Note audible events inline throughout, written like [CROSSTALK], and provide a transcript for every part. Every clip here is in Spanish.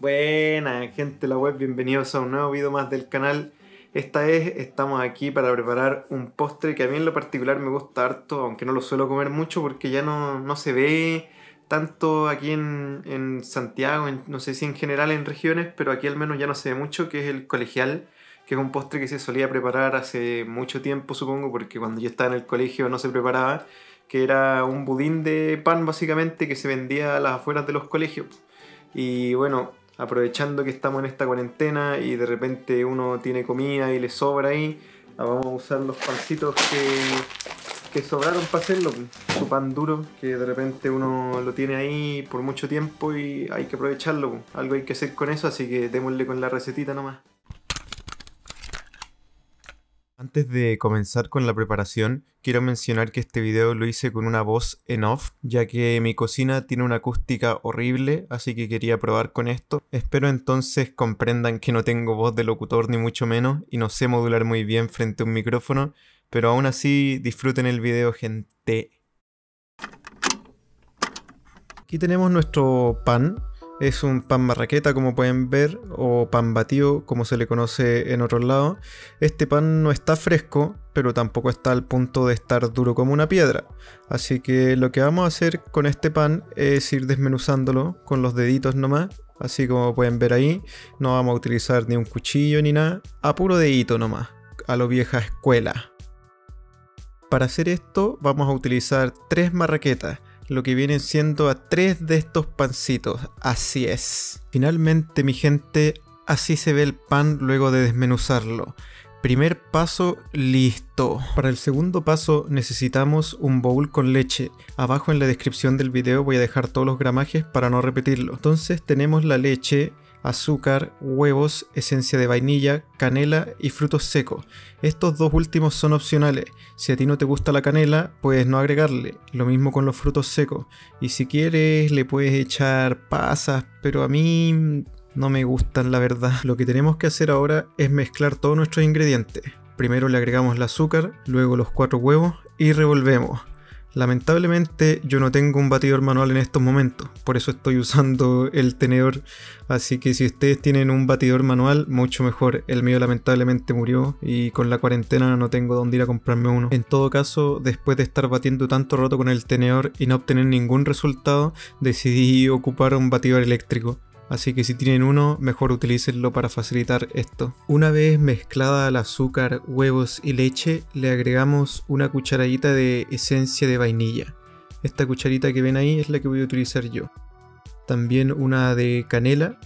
Buena gente de la web, bienvenidos a un nuevo video más del canal. Esta vez estamos aquí para preparar un postre que a mí en lo particular me gusta harto, aunque no lo suelo comer mucho porque ya no, no se ve tanto aquí en, en Santiago, no sé si en general en regiones, pero aquí al menos ya no se ve mucho, que es el colegial, que es un postre que se solía preparar hace mucho tiempo supongo, porque cuando yo estaba en el colegio no se preparaba, que era un budín de pan básicamente que se vendía a las afueras de los colegios. Y bueno, aprovechando que estamos en esta cuarentena y de repente uno tiene comida y le sobra ahí, ah, vamos a usar los pancitos que, que sobraron para hacerlo, su pan duro, que de repente uno lo tiene ahí por mucho tiempo y hay que aprovecharlo, algo hay que hacer con eso, así que démosle con la recetita nomás. Antes de comenzar con la preparación, quiero mencionar que este video lo hice con una voz en off, ya que mi cocina tiene una acústica horrible, así que quería probar con esto. Espero entonces comprendan que no tengo voz de locutor ni mucho menos, y no sé modular muy bien frente a un micrófono, pero aún así disfruten el video gente. Aquí tenemos nuestro pan, es un pan marraqueta como pueden ver o pan batido como se le conoce en otros lados. Este pan no está fresco pero tampoco está al punto de estar duro como una piedra. Así que lo que vamos a hacer con este pan es ir desmenuzándolo con los deditos nomás. Así como pueden ver ahí, no vamos a utilizar ni un cuchillo ni nada, a puro dedito nomás, a lo vieja escuela. Para hacer esto vamos a utilizar tres marraquetas lo que vienen siendo a tres de estos pancitos. Así es. Finalmente, mi gente, así se ve el pan luego de desmenuzarlo. Primer paso, listo. Para el segundo paso necesitamos un bowl con leche. Abajo en la descripción del video voy a dejar todos los gramajes para no repetirlo. Entonces tenemos la leche, azúcar, huevos, esencia de vainilla, canela y frutos secos. Estos dos últimos son opcionales. Si a ti no te gusta la canela, puedes no agregarle. Lo mismo con los frutos secos. Y si quieres, le puedes echar pasas, pero a mí no me gustan la verdad. Lo que tenemos que hacer ahora es mezclar todos nuestros ingredientes. Primero le agregamos el azúcar, luego los cuatro huevos y revolvemos. Lamentablemente yo no tengo un batidor manual en estos momentos, por eso estoy usando el tenedor, así que si ustedes tienen un batidor manual, mucho mejor. El mío lamentablemente murió y con la cuarentena no tengo dónde ir a comprarme uno. En todo caso, después de estar batiendo tanto rato con el tenedor y no obtener ningún resultado, decidí ocupar un batidor eléctrico. Así que si tienen uno, mejor utilícenlo para facilitar esto. Una vez mezclada el azúcar, huevos y leche, le agregamos una cucharadita de esencia de vainilla. Esta cucharita que ven ahí es la que voy a utilizar yo. También una de canela.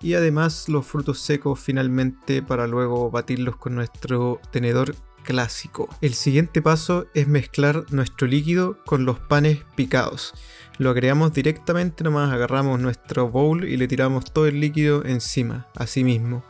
Y además los frutos secos finalmente para luego batirlos con nuestro tenedor clásico. El siguiente paso es mezclar nuestro líquido con los panes picados. Lo agregamos directamente, nomás agarramos nuestro bowl y le tiramos todo el líquido encima, así mismo.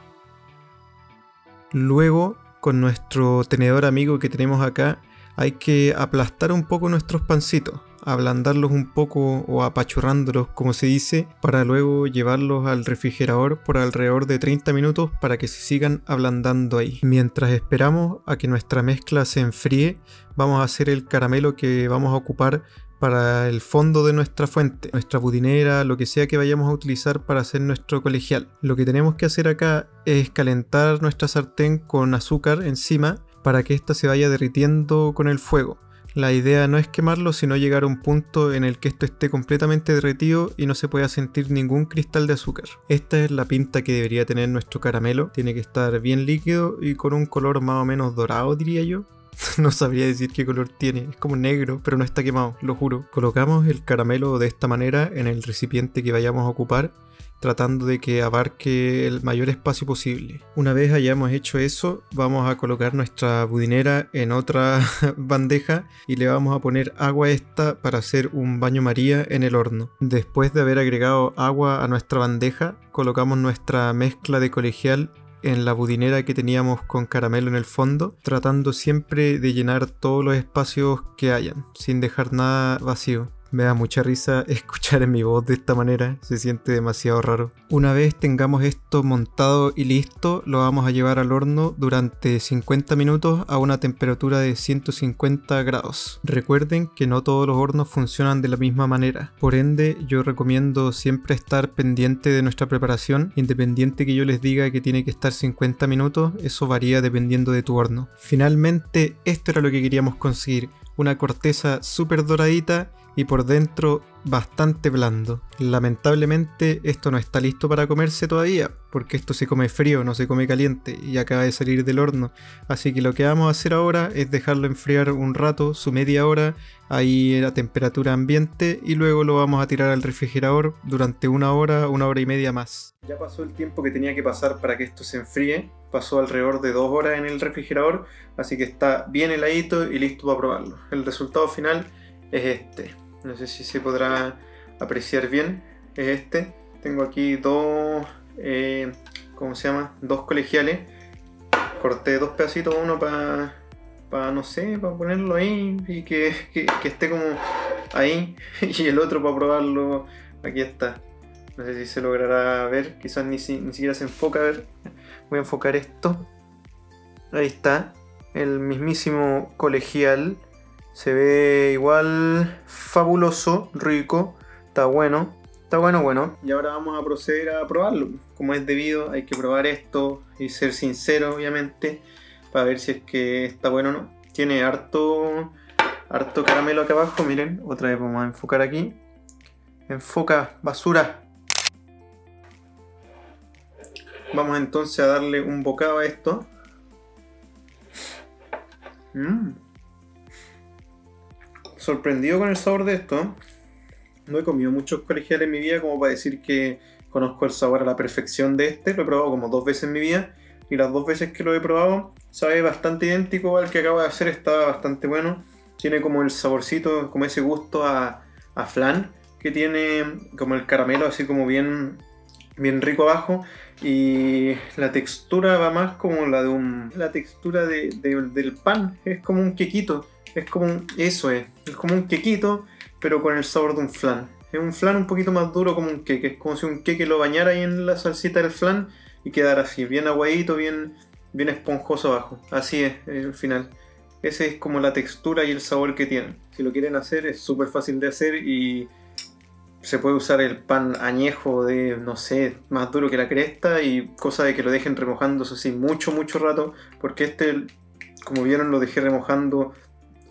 Luego, con nuestro tenedor amigo que tenemos acá, hay que aplastar un poco nuestros pancitos, ablandarlos un poco o apachurrándolos como se dice, para luego llevarlos al refrigerador por alrededor de 30 minutos para que se sigan ablandando ahí. Mientras esperamos a que nuestra mezcla se enfríe, vamos a hacer el caramelo que vamos a ocupar para el fondo de nuestra fuente, nuestra budinera, lo que sea que vayamos a utilizar para hacer nuestro colegial. Lo que tenemos que hacer acá es calentar nuestra sartén con azúcar encima para que ésta se vaya derritiendo con el fuego. La idea no es quemarlo, sino llegar a un punto en el que esto esté completamente derretido y no se pueda sentir ningún cristal de azúcar. Esta es la pinta que debería tener nuestro caramelo. Tiene que estar bien líquido y con un color más o menos dorado, diría yo. [LAUGHS] no sabría decir qué color tiene, es como negro, pero no está quemado, lo juro. Colocamos el caramelo de esta manera en el recipiente que vayamos a ocupar, tratando de que abarque el mayor espacio posible. Una vez hayamos hecho eso, vamos a colocar nuestra budinera en otra [LAUGHS] bandeja y le vamos a poner agua a esta para hacer un baño maría en el horno. Después de haber agregado agua a nuestra bandeja, colocamos nuestra mezcla de colegial en la budinera que teníamos con caramelo en el fondo, tratando siempre de llenar todos los espacios que hayan, sin dejar nada vacío. Me da mucha risa [LAUGHS] escuchar en mi voz de esta manera, se siente demasiado raro. Una vez tengamos esto montado y listo, lo vamos a llevar al horno durante 50 minutos a una temperatura de 150 grados. Recuerden que no todos los hornos funcionan de la misma manera, por ende yo recomiendo siempre estar pendiente de nuestra preparación, independiente que yo les diga que tiene que estar 50 minutos, eso varía dependiendo de tu horno. Finalmente, esto era lo que queríamos conseguir, una corteza súper doradita y por dentro bastante blando. Lamentablemente esto no está listo para comerse todavía, porque esto se come frío, no se come caliente y acaba de salir del horno. Así que lo que vamos a hacer ahora es dejarlo enfriar un rato, su media hora, ahí a temperatura ambiente y luego lo vamos a tirar al refrigerador durante una hora, una hora y media más. Ya pasó el tiempo que tenía que pasar para que esto se enfríe, pasó alrededor de dos horas en el refrigerador, así que está bien heladito y listo para probarlo. El resultado final es este no sé si se podrá apreciar bien, es este. Tengo aquí dos, eh, ¿cómo se llama? Dos colegiales. Corté dos pedacitos, uno para, para no sé, para ponerlo ahí y que, esté como ahí. [LAUGHS] Y el otro para probarlo, aquí está. No sé si se logrará ver, quizás ni, ni siquiera se enfoca. A ver, voy a enfocar esto. Ahí está, el mismísimo colegial. Se ve igual fabuloso, rico, está bueno. Está bueno, bueno. Y ahora vamos a proceder a probarlo. Como es debido, hay que probar esto y ser sincero, obviamente, para ver si es que está bueno o no. Tiene harto, harto caramelo acá abajo, miren. Otra vez vamos a enfocar aquí. Enfoca, basura. Vamos entonces a darle un bocado a esto. Mmm sorprendido con el sabor de esto. No he comido muchos colegiales en mi vida como para decir que conozco el sabor a la perfección de este. Lo he probado como dos veces en mi vida y las dos veces que lo he probado sabe bastante idéntico al que acabo de hacer. Está bastante bueno. Tiene como el saborcito, como ese gusto a, a flan que tiene como el caramelo así como bien, bien rico abajo y la textura va más como la de un... La textura de, del pan, es como un quequito. Es como un, eso es, es como un quequito, pero con el sabor de un flan. Es un flan un poquito más duro como un queque, es como si un queque lo bañara ahí en la salsita del flan y quedara así, bien aguadito, bien, bien esponjoso abajo. Así es el final. Esa es como la textura y el sabor que tiene. Si lo quieren hacer es súper fácil de hacer y se puede usar el pan añejo de, no sé, más duro que la cresta y cosa de que lo dejen remojándose así mucho, mucho rato, porque este, como vieron, lo dejé remojando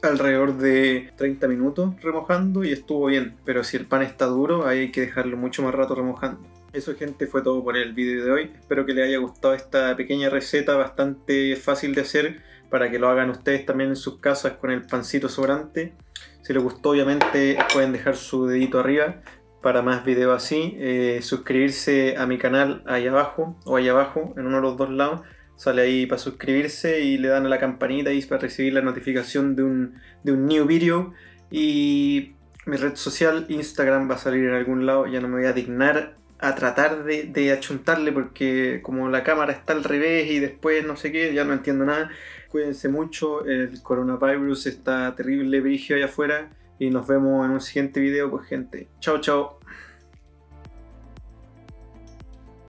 alrededor de 30 minutos remojando y estuvo bien, pero si el pan está duro, hay que dejarlo mucho más rato remojando. Eso gente fue todo por el vídeo de hoy. Espero que les haya gustado esta pequeña receta bastante fácil de hacer para que lo hagan ustedes también en sus casas con el pancito sobrante. Si les gustó obviamente pueden dejar su dedito arriba para más videos así. Eh, suscribirse a mi canal ahí abajo o ahí abajo en uno de los dos lados sale ahí para suscribirse y le dan a la campanita y para recibir la notificación de un, de un new video. Y mi red social, Instagram, va a salir en algún lado. Ya no me voy a dignar a tratar de, de achuntarle porque como la cámara está al revés y después no sé qué, ya no entiendo nada. Cuídense mucho, el coronavirus está terrible, brigio allá afuera. Y nos vemos en un siguiente video, pues gente. Chao, chao.